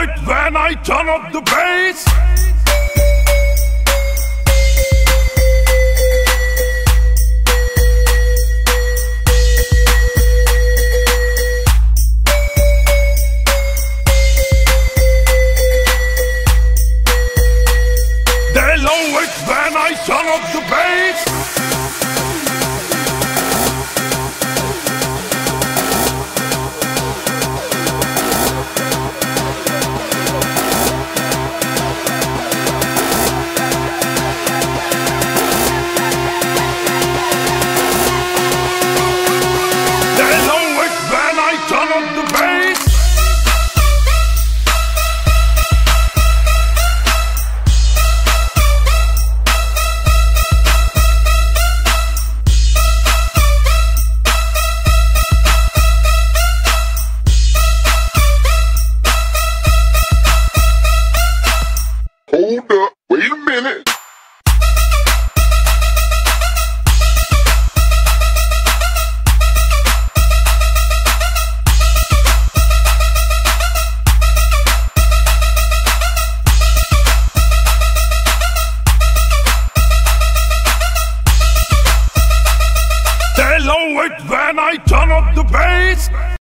But when I turn up the bass. They love it, when I turn up the bass. Up, wait a minute. They lowered when I turn up the bass.